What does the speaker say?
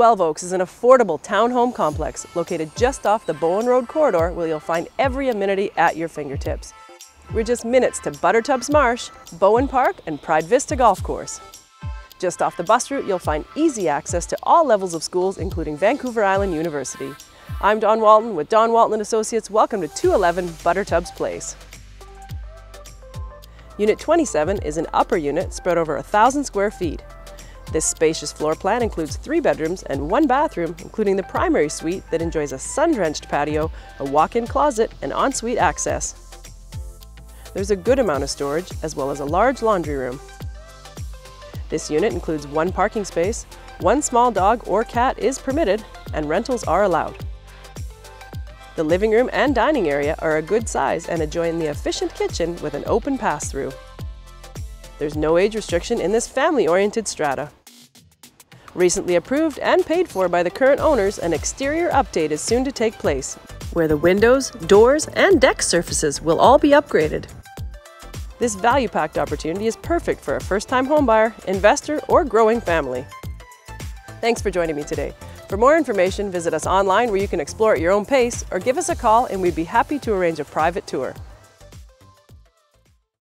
Twelve Oaks is an affordable townhome complex located just off the Bowen Road corridor where you'll find every amenity at your fingertips. We're just minutes to Buttertubs Marsh, Bowen Park, and Pryde Vista Golf Course. Just off the bus route, you'll find easy access to all levels of schools, including Vancouver Island University. I'm Dawn Walton with Dawn Walton Associates. Welcome to 211 Buttertubs Place. Unit 27 is an upper unit spread over 1,000 square feet. This spacious floor plan includes three bedrooms and one bathroom, including the primary suite that enjoys a sun-drenched patio, a walk-in closet, and ensuite access. There's a good amount of storage, as well as a large laundry room. This unit includes one parking space, one small dog or cat is permitted, and rentals are allowed. The living room and dining area are a good size and adjoin the efficient kitchen with an open pass-through. There's no age restriction in this family-oriented strata. Recently approved and paid for by the current owners, an exterior update is soon to take place, where the windows, doors, and deck surfaces will all be upgraded. This value-packed opportunity is perfect for a first-time homebuyer, investor, or growing family. Thanks for joining me today. For more information, visit us online where you can explore at your own pace, or give us a call and we'd be happy to arrange a private tour.